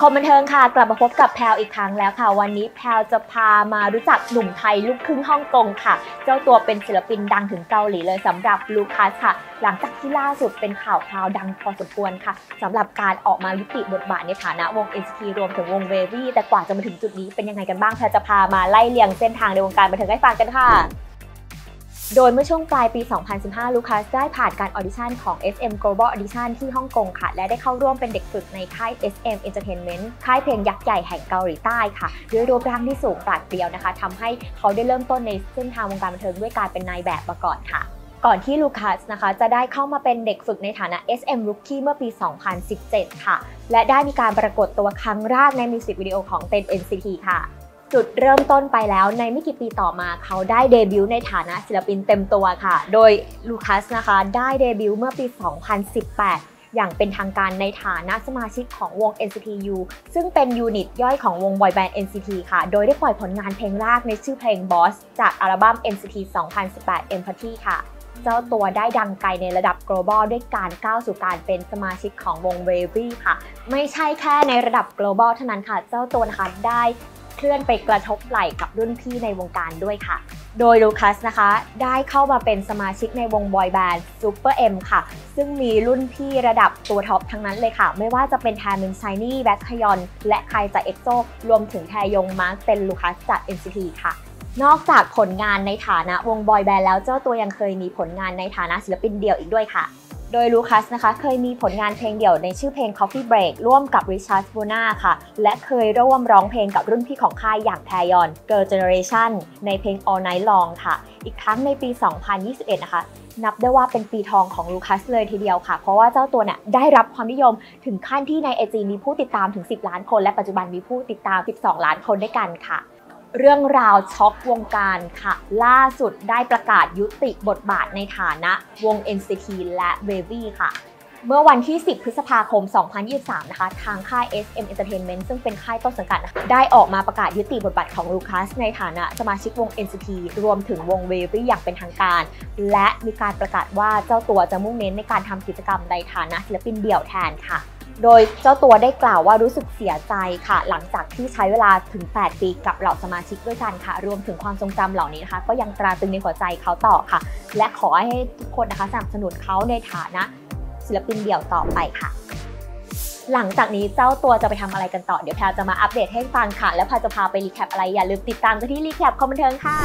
คมบันเทิงค่ะ กลับมาพบกับแพลอีกครั้งแล้วค่ะ วันนี้แพลจะพามารู้จักหนุ่มไทยลูกครึ่งฮ่องกงค่ะ เจ้าตัวเป็นศิลปินดังถึงเกาหลีเลยสำหรับลูคัสค่ะ หลังจากที่ล่าสุดเป็นข่าวคราวดังพอสมควรค่ะสำหรับการออกมายุติบทบาทในฐานะวง NCT รวมถึงวงเววี่แต่กว่าจะมาถึงจุดนี้เป็นยังไงกันบ้างแพลจะพามาไล่เรียงเส้นทางในวงการบันเทิงให้ฟังกันค่ะ โดยเมื่อช่วงปลายปี 2015 ลูคัสได้ผ่านการออดิชั่นของ SM Global Audition ที่ฮ่องกงค่ะ และได้เข้าร่วมเป็นเด็กฝึกในค่าย SM Entertainment ค่ายเพลงยักษ์ใหญ่แห่งเกาหลีใต้ค่ะ ด้วยรูปร่างที่สูงปราดเปรียวนะคะทำให้เขาได้เริ่มต้นในเส้นทางวงการบันเทิงด้วยการเป็นนายแบบมาก่อนค่ะก่อนที่ลูคัสนะคะจะได้เข้ามาเป็นเด็กฝึกในฐานะ SM Rookie เมื่อปี 2017 ค่ะ และได้มีการปรากฏตัวครั้งแรกในมิวสิกวิดีโอของ10 NCT ค่ะ จุดเริ่มต้นไปแล้วในไม่กี่ปีต่อมาเขาได้เดบิวต์ในฐานะศิลปินเต็มตัวค่ะ โดยลูคัสนะคะได้เดบิวต์เมื่อปี 2018อย่างเป็นทางการในฐานะสมาชิกของวง NCT U ซึ่งเป็นยูนิตย่อยของวงบอยแบนด์ NCT ค่ะ โดยได้ปล่อยผลงานเพลงแรกในชื่อเพลง Boss จากอัลบั้ม NCT 2018 Empathy ค่ะ เจ้าตัวได้ดังไกลในระดับ global ด้วยการก้าวสู่การเป็นสมาชิกของวง w a v y ค่ะ ไม่ใช่แค่ในระดับ global เท่านั้นค่ะ เจ้าตัวนะคะได้ เคลื่อนไปกระทบไหล่กับรุ่นพี่ในวงการด้วยค่ะ โดยลูคัสนะคะ ได้เข้ามาเป็นสมาชิกในวงบอยแบนด์ Super M ค่ะ ซึ่งมีรุ่นพี่ระดับตัว top ทั้งนั้นเลยค่ะ ไม่ว่าจะเป็นแทมินไชนี่แบ็คคยอนและใครจากเอ็กโซรวมถึงแทยงมาร์คเตนล์ ลูคัสจาก NCT ค่ะนอกจากผลงานในฐานะวงบอยแบนด์แล้วเจ้าตัวยังเคยมีผลงานในฐานะศิลปินเดี่ยวอีกด้วยค่ะ โดยลูคัสนะคะเคยมีผลงานเพลงเดี่ยวในชื่อเพลง Coffee Break ร่วมกับ Richard b o n a ค่ะ และเคยร่วมร้องเพลงกับรุ่นพี่ของค่ายอย่างแทยอน Girl Generation ในเพลง All Night Long ค่ะ อีกครั้งในปี 2021 นะคะ นับได้ว่าเป็นปีทองของลูคัสเลยทีเดียวค่ะ เพราะว่าเจ้าตัวเนี่ยได้รับความนิยมถึงขั้นที่ใน IG มีผู้ติดตามถึง 10 ล้านคน และปัจจุบันมีผู้ติดตาม 12 ล้านคนด้วยกันค่ะ เรื่องราวช็อกวงการค่ะ ล่าสุดได้ประกาศยุติบทบาทในฐานะวง NCT และ w a v y ค่ะ เมื่อวันที่ 10 พฤษภาคม 2023 นะคะ ทางค่าย SM Entertainment ซึ่งเป็นค่ายต้นสังกัด ได้ออกมาประกาศยุติบทบาทของลูคัสในฐานะสมาชิกวง NCT รวมถึงวง w a v y อย่างเป็นทางการ และมีการประกาศว่าเจ้าตัวจะมุ่งเน้นในการทำกิจกรรมในฐานะศิลปินเดี่ยวแทนค่ะโดยเจ้าตัวได้กล่าวว่ารู้สึกเสียใจค่ะ หลังจากที่ใช้เวลาถึง 8 ปีกับเหล่าสมาชิกด้วยกันค่ะ รวมถึงความทรงจำเหล่านี้นะคะ ก็ยังตราตรึงในหัวใจเขาต่อค่ะ และขอให้ทุกคนนะคะสนับสนุนเขาในฐานะ ศิลปินเดี่ยวต่อไปค่ะ หลังจากนี้เจ้าตัวจะไปทำอะไรกันต่อ เดี๋ยวแพลจะมาอัปเดตให้ฟังค่ะ และพาจะพาไปรีแคปอะไรอย่าลืมติดตามกันที่รีแคปคอมบันเทิงค่ะ